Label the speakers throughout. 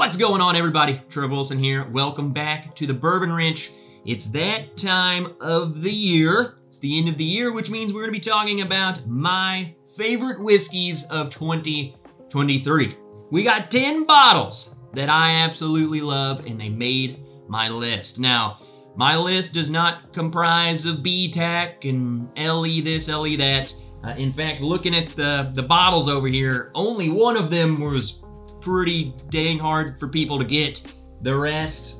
Speaker 1: What's going on, everybody? Trev Wilson here. Welcome back to the Bourbon Wrench. It's that time of the year. It's the end of the year, which means we're to be talking about my favorite whiskeys of 2023. We got 10 bottles that I absolutely love, and they made my list. Now, my list does not comprise of BTAC and LE this, LE that. Uh, in fact, looking at the, the bottles over here, only one of them was pretty dang hard for people to get. The rest,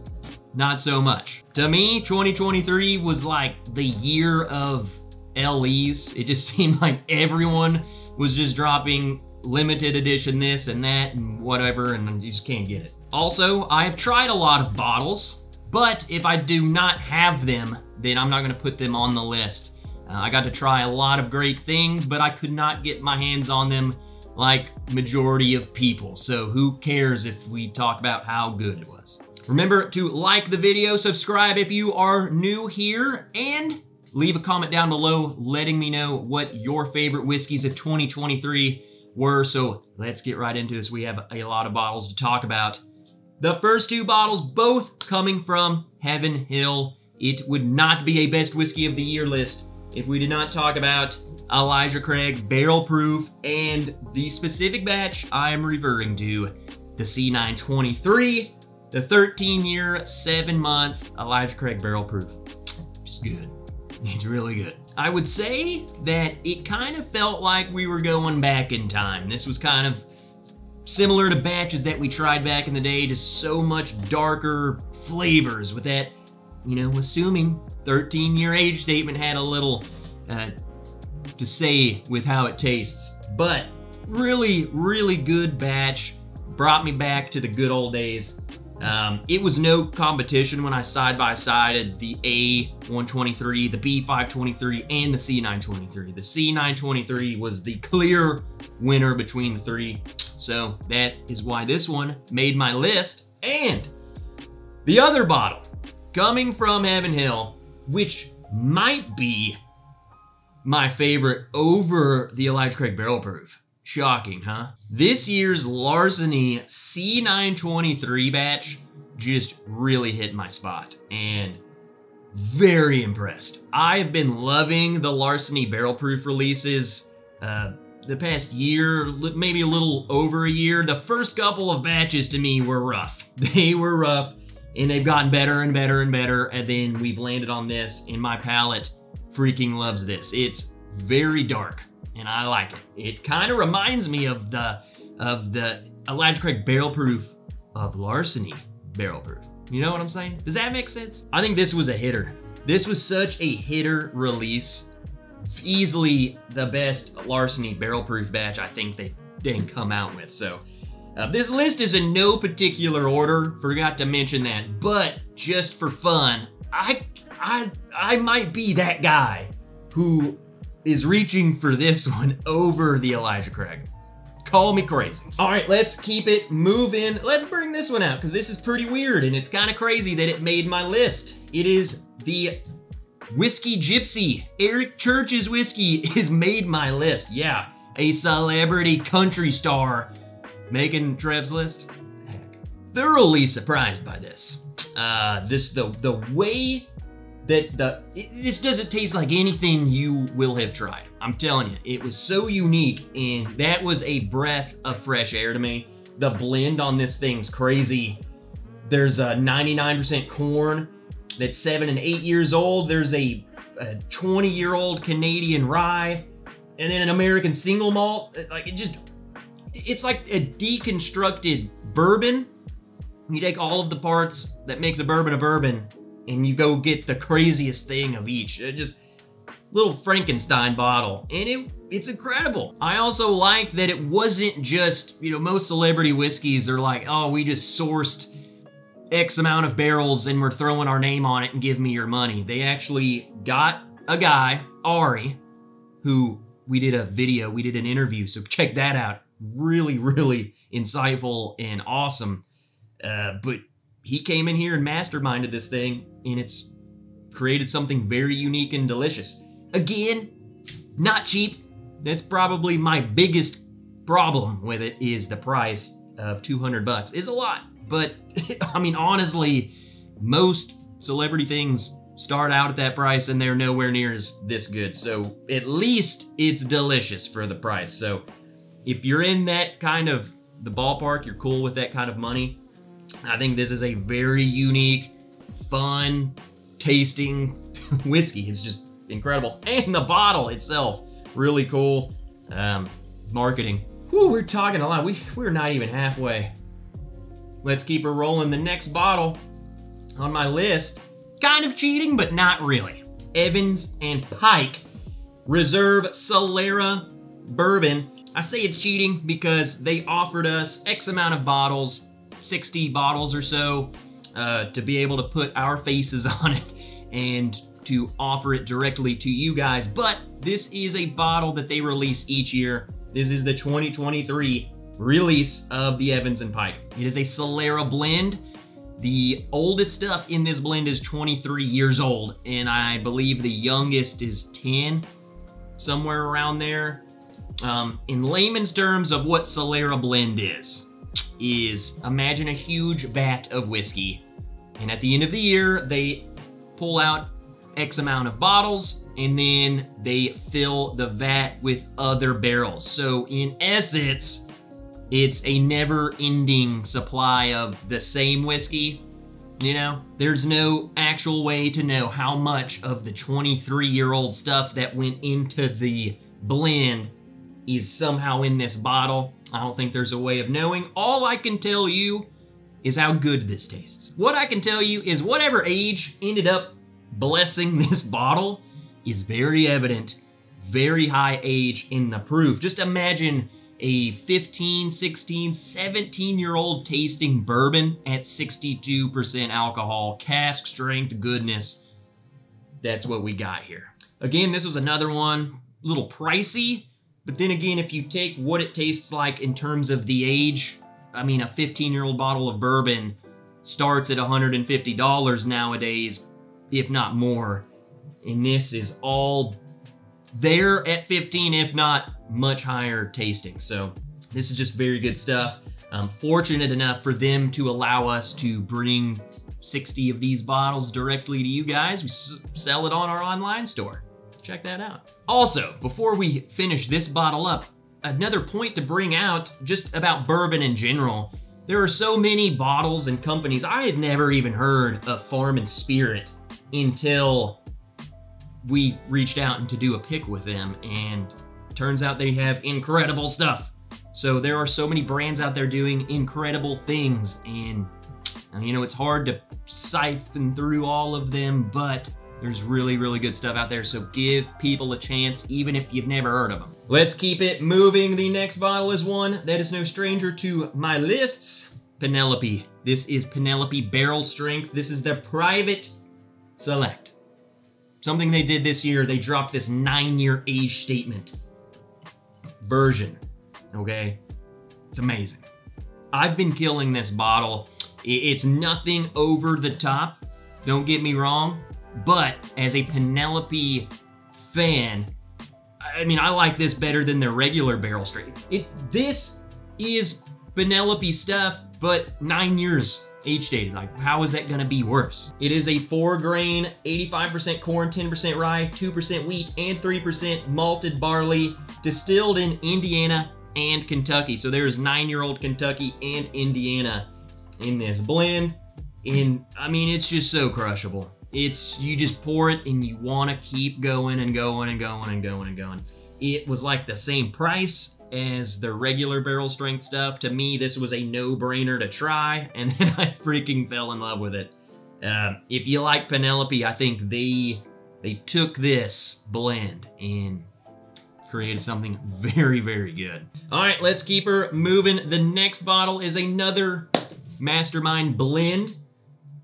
Speaker 1: not so much. To me, 2023 was like the year of LEs. It just seemed like everyone was just dropping limited edition this and that and whatever, and you just can't get it. Also, I've tried a lot of bottles, but if I do not have them, then I'm not gonna put them on the list. Uh, I got to try a lot of great things, but I could not get my hands on them like majority of people. So who cares if we talk about how good it was. Remember to like the video, subscribe if you are new here, and leave a comment down below letting me know what your favorite whiskeys of 2023 were. So let's get right into this. We have a lot of bottles to talk about. The first two bottles, both coming from Heaven Hill. It would not be a best whiskey of the year list if we did not talk about Elijah Craig Barrel Proof and the specific batch I am referring to, the C923, the 13 year, seven month Elijah Craig Barrel Proof. Just good. It's really good. I would say that it kind of felt like we were going back in time. This was kind of similar to batches that we tried back in the day, just so much darker flavors with that, you know, assuming 13 year age statement had a little uh, to say with how it tastes. But really, really good batch. Brought me back to the good old days. Um, it was no competition when I side-by-sided the A123, the B523, and the C923. The C923 was the clear winner between the three. So that is why this one made my list. And the other bottle, coming from Heaven Hill, which might be my favorite over the Elijah Craig Barrel Proof. Shocking, huh? This year's Larceny C923 batch just really hit my spot and very impressed. I've been loving the Larceny Barrel Proof releases uh, the past year, maybe a little over a year. The first couple of batches to me were rough. They were rough and they've gotten better and better and better. And then we've landed on this and my palate freaking loves this. It's very dark and I like it. It kind of reminds me of the of the Elijah Craig barrel proof of Larceny barrel proof. You know what I'm saying? Does that make sense? I think this was a hitter. This was such a hitter release. Easily the best Larceny barrel proof batch I think they didn't come out with. So uh, this list is in no particular order. Forgot to mention that. But just for fun, I, I, I might be that guy who is reaching for this one over the Elijah Craig. Call me crazy. All right, let's keep it moving. Let's bring this one out because this is pretty weird and it's kind of crazy that it made my list. It is the Whiskey Jypsi. Eric Church's whiskey is made my list. Yeah, a celebrity country star making Trev's list. Heck. Thoroughly surprised by this. Uh, this the the way that the it, this doesn't taste like anything you will have tried. I'm telling you, it was so unique and that was a breath of fresh air to me. The blend on this thing's crazy. There's a 99% corn that's seven and eight years old. There's a, a 20 year old Canadian rye and then an American single malt. Like it just, it's like a deconstructed bourbon. You take all of the parts that makes a bourbon a bourbon and you go get the craziest thing of each. It just little Frankenstein bottle, and it it's incredible. I also like that it wasn't just, you know, most celebrity whiskeys are like, oh, we just sourced X amount of barrels and we're throwing our name on it and give me your money. They actually got a guy, Ari, who we did a video, we did an interview, so check that out. Really, really insightful and awesome. Uh, but he came in here and masterminded this thing, and it's created something very unique and delicious. Again, not cheap. That's probably my biggest problem with it is the price of 200 bucks is a lot. but I mean, honestly, most celebrity things start out at that price and they're nowhere near as this good. So at least it's delicious for the price. So if you're in that kind of the ballpark, you're cool with that kind of money, I think this is a very unique, fun, tasting whiskey. It's just incredible. And the bottle itself, really cool. Um, marketing. Whew, we're talking a lot. We, we're not even halfway. Let's keep her rolling. The next bottle on my list, kind of cheating, but not really. Evans and Pike Reserve Solera Bourbon. I say it's cheating because they offered us X amount of bottles, 60 bottles or so, uh, to be able to put our faces on it and to offer it directly to you guys. But this is a bottle that they release each year. This is the 2023 release of the Evans and Pike. It is a Solera blend. The oldest stuff in this blend is 23 years old, and I believe the youngest is 10, somewhere around there. Um, in layman's terms of what Solera blend is, is imagine a huge vat of whiskey, and at the end of the year, they pull out X amount of bottles, and then they fill the vat with other barrels. So in essence, it's a never-ending supply of the same whiskey. You know, there's no actual way to know how much of the 23-year-old stuff that went into the blend is somehow in this bottle. I don't think there's a way of knowing. All I can tell you is how good this tastes. What I can tell you is whatever age ended up blessing this bottle is very evident, very high age in the proof. Just imagine a 15, 16, 17 year old tasting bourbon at 62% alcohol, cask strength goodness. That's what we got here. Again, this was another one, little pricey, but then again, if you take what it tastes like in terms of the age, I mean, a 15 year old bottle of bourbon starts at $150 nowadays, if not more. And this is all there at 15, if not much higher tasting. So this is just very good stuff. I'm fortunate enough for them to allow us to bring 60 of these bottles directly to you guys. We sell it on our online store. Check that out. Also, before we finish this bottle up, another point to bring out just about bourbon in general. There are so many bottles and companies. I had never even heard of Farm and Spirit until we reached out to do a pick with them and turns out they have incredible stuff. So there are so many brands out there doing incredible things and you know, it's hard to siphon through all of them, but there's really, really good stuff out there, so give people a chance, even if you've never heard of them. Let's keep it moving. The next bottle is one that is no stranger to my lists. Penelope. This is Penelope Barrel Strength. This is the Private Select. Something they did this year, they dropped this nine-year age statement version, okay? It's amazing. I've been killing this bottle. It's nothing over the top, don't get me wrong, but as a Penelope fan, I mean, I like this better than their regular barrel strength. It, this is Penelope stuff, but nine years age dated. Like, how is that gonna be worse? It is a four grain, 85% corn, 10% rye, 2% wheat, and 3% malted barley, distilled in Indiana and Kentucky. So there's nine-year-old Kentucky and Indiana in this blend. And I mean, it's just so crushable. It's, you just pour it and you wanna keep going and going and going and going and going. It was like the same price as the regular barrel strength stuff. To me, this was a no-brainer to try, and then I freaking fell in love with it. Uh, if you like Penelope, I think they they took this blend and created something very, very good. All right, let's keep her moving. The next bottle is another Mastermind blend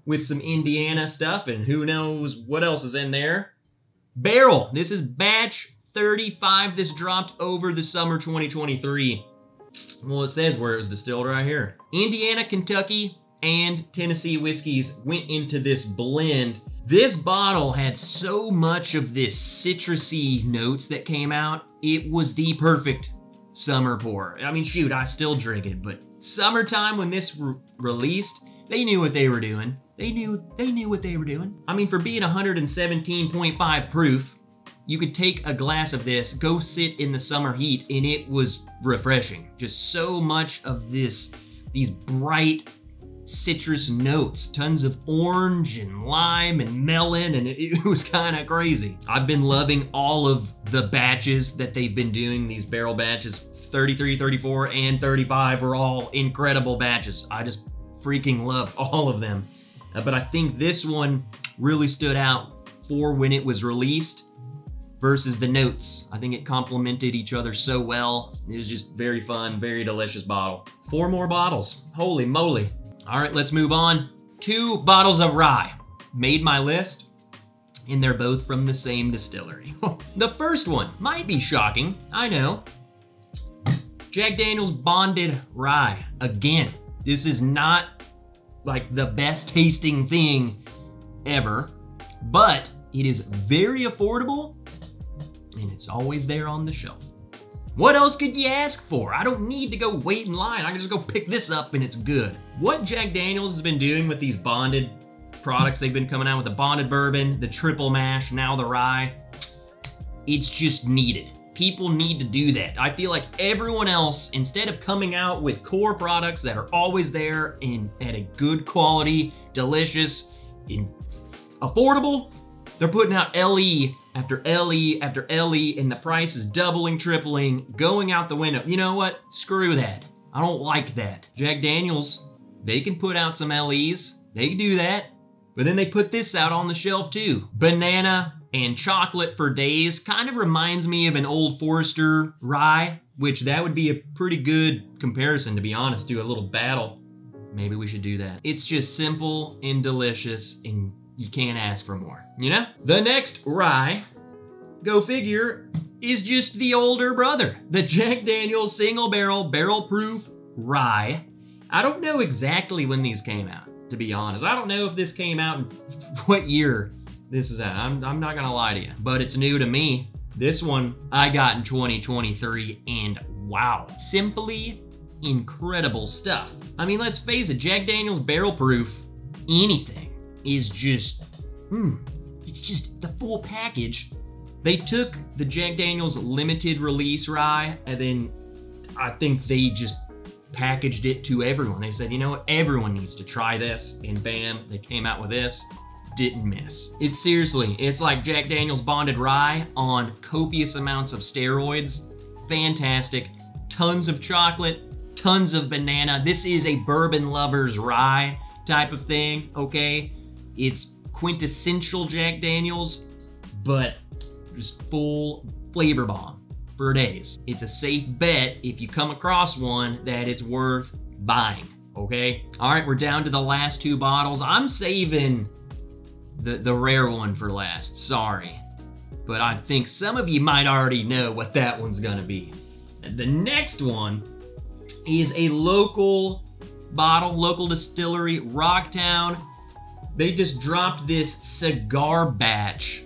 Speaker 1: with some Indiana stuff, and who knows what else is in there. Barrell. This is batch 35. This dropped over the summer 2023. Well, it says where it was distilled right here. Indiana, Kentucky, and Tennessee whiskeys went into this blend. This bottle had so much of this citrusy notes that came out. It was the perfect summer pour. I mean, shoot, I still drink it, but summertime when this released, they knew what they were doing. They knew they knew what they were doing. I mean, for being 117.5 proof, you could take a glass of this, go sit in the summer heat, and it was refreshing. Just so much of this, these bright citrus notes, tons of orange and lime and melon, and it, it was kind of crazy. I've been loving all of the batches that they've been doing, these barrel batches. 33, 34, and 35 were all incredible batches. I just freaking love all of them. Uh, but I think this one really stood out for when it was released versus the notes. I think it complemented each other so well. It was just very fun, very delicious bottle. Four more bottles. Holy moly. All right, let's move on. Two bottles of rye. Made my list, and they're both from the same distillery. the first one might be shocking, I know. Jack Daniels Bonded Rye. Again, this is not like the best tasting thing ever, but it is very affordable and it's always there on the shelf. What else could you ask for? I don't need to go wait in line. I can just go pick this up and it's good. What Jack Daniels has been doing with these bonded products, they've been coming out with the bonded bourbon, the triple mash, now the rye, it's just needed. People need to do that. I feel like everyone else, instead of coming out with core products that are always there and at a good quality, delicious, and affordable, they're putting out LE after LE after LE and the price is doubling, tripling, going out the window. You know what? Screw that. I don't like that. Jack Daniels, they can put out some LEs. They can do that. But then they put this out on the shelf too. Banana and chocolate for days kind of reminds me of an Old Forester rye, which that would be a pretty good comparison, to be honest, do a little battle. Maybe we should do that. It's just simple and delicious and you can't ask for more, you know? The next rye, go figure, is just the older brother. The Jack Daniels single barrel, barrel proof rye. I don't know exactly when these came out, to be honest. I don't know if this came out in what year this is that. I'm, I'm not gonna lie to you, but it's new to me. This one I got in 2023 and wow, simply incredible stuff. I mean, let's face it, Jack Daniels barrel proof, anything is just, hmm, it's just the full package. They took the Jack Daniels limited release rye and then I think they just packaged it to everyone. They said, you know what, everyone needs to try this. And bam, they came out with this. Didn't miss. It's seriously, it's like Jack Daniels bonded rye on copious amounts of steroids. Fantastic. Tons of chocolate, tons of banana. This is a bourbon lover's rye type of thing, okay? It's quintessential Jack Daniels, but just full flavor bomb for days. It's a safe bet if you come across one that it's worth buying, okay? All right, we're down to the last two bottles. I'm saving the, the rare one for last, sorry. But I think some of you might already know what that one's gonna be. The next one is a local bottle, local distillery, Rocktown they just dropped this cigar batch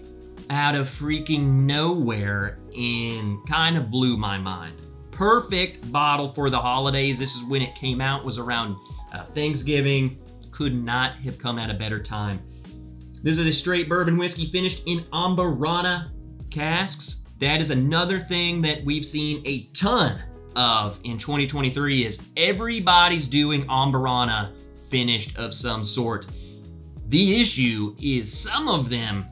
Speaker 1: out of freaking nowhere and kind of blew my mind. Perfect bottle for the holidays. This is when it came out, was around uh, Thanksgiving. Could not have come at a better time. This is a straight bourbon whiskey finished in Amburana casks. That is another thing that we've seen a ton of in 2023 is everybody's doing Amburana finished of some sort. The issue is some of them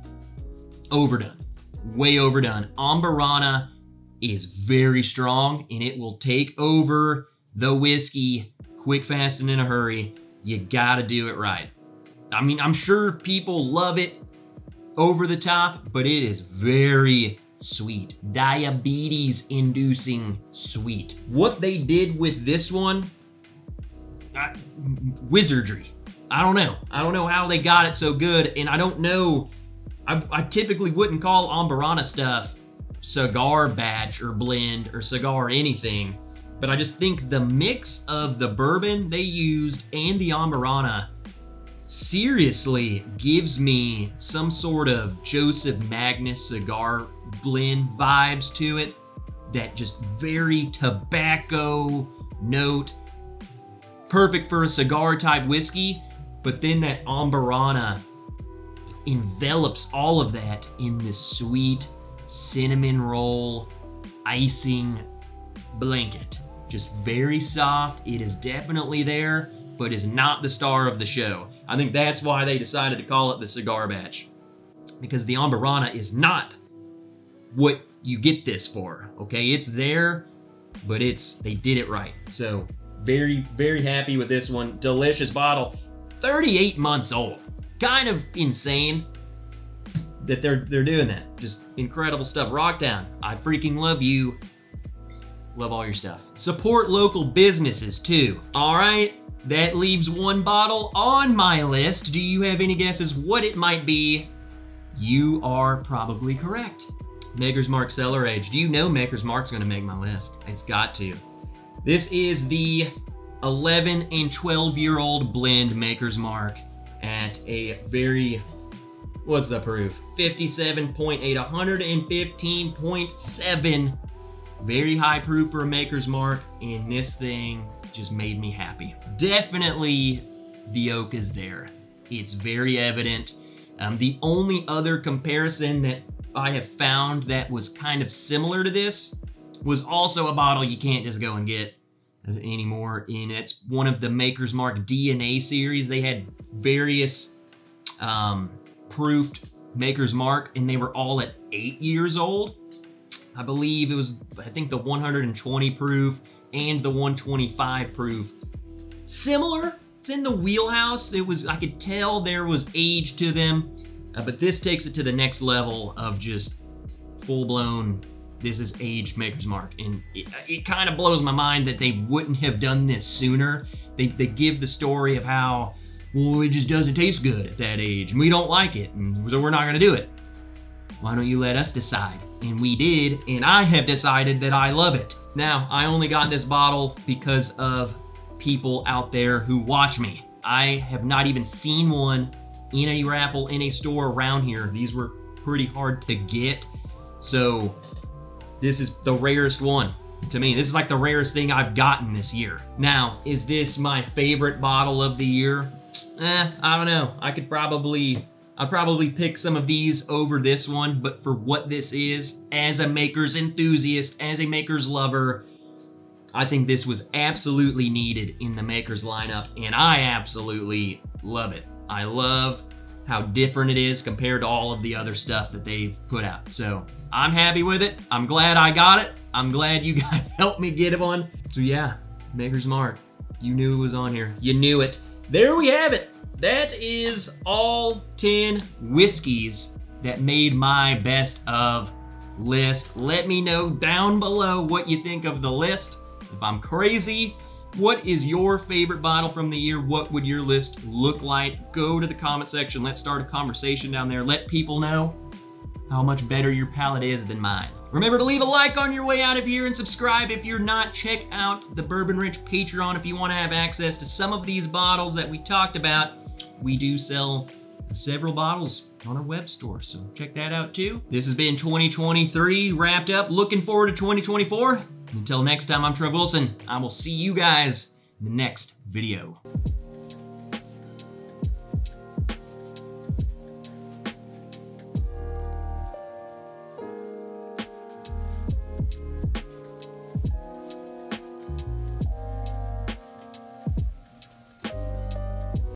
Speaker 1: overdone, way overdone. Amburana is very strong and it will take over the whiskey quick, fast, and in a hurry. You gotta do it right. I mean, I'm sure people love it over the top, but it is very sweet. Diabetes inducing sweet. What they did with this one, uh, wizardry. I don't know. I don't know how they got it so good, and I don't know. I, I typically wouldn't call Amburana stuff cigar batch or blend or cigar anything, but I just think the mix of the bourbon they used and the Amburana seriously gives me some sort of Joseph Magnus cigar blend vibes to it. That just very tobacco note perfect for a cigar type whiskey, but then that Amburana envelops all of that in this sweet cinnamon roll icing blanket. Just very soft. It is definitely there, but is not the star of the show. I think that's why they decided to call it the cigar batch. Because the Amburana is not what you get this for, okay? It's there, but it's, they did it right. So very, very happy with this one. Delicious bottle. 38 months old. Kind of insane that they're they're doing that. Just incredible stuff. Rocktown, I freaking love you. Love all your stuff. Support local businesses too. All right, that leaves one bottle on my list. Do you have any guesses what it might be? You are probably correct. Maker's Mark Cellar Age. Do you know Maker's Mark's gonna make my list? It's got to. This is the 11 and 12 year old blend Maker's Mark at a very, what's the proof? 57.8, 115.7. Very high proof for a Maker's Mark, and this thing just made me happy. Definitely the oak is there. It's very evident. Um, the only other comparison that I have found that was kind of similar to this was also a bottle you can't just go and get anymore. And it's one of the Maker's Mark DNA series. They had various um, proofed Maker's Mark, and they were all at eight years old. I believe it was, I think the 120 proof and the 125 proof. Similar, it's in the wheelhouse. It was, I could tell there was age to them, uh, but this takes it to the next level of just full-blown this is aged Maker's Mark. And it, it kind of blows my mind that they wouldn't have done this sooner. They, they give the story of how, well, it just doesn't taste good at that age, and we don't like it, and so we're not gonna do it. Why don't you let us decide? And we did, and I have decided that I love it. Now, I only got this bottle because of people out there who watch me. I have not even seen one in a raffle in a store around here. These were pretty hard to get. So this is the rarest one to me. This is like the rarest thing I've gotten this year. Now, is this my favorite bottle of the year? Eh, I don't know. I could probably, I'd probably pick some of these over this one, but for what this is, as a Maker's enthusiast, as a Maker's lover, I think this was absolutely needed in the Maker's lineup, and I absolutely love it. I love how different it is compared to all of the other stuff that they've put out. So I'm happy with it. I'm glad I got it. I'm glad you guys helped me get it one. So yeah, Maker's Mark. You knew it was on here. You knew it. There we have it. That is all 10 whiskeys that made my best of list. Let me know down below what you think of the list. If I'm crazy, what is your favorite bottle from the year? What would your list look like? Go to the comment section. Let's start a conversation down there. Let people know how much better your palate is than mine. Remember to leave a like on your way out of here and subscribe if you're not. Check out the Bourbon Wrench Patreon if you want to have access to some of these bottles that we talked about. We do sell several bottles on our web store, so check that out too. This has been 2023 wrapped up. Looking forward to 2024. Until next time, I'm Trev Wilson. I will see you guys in the next video.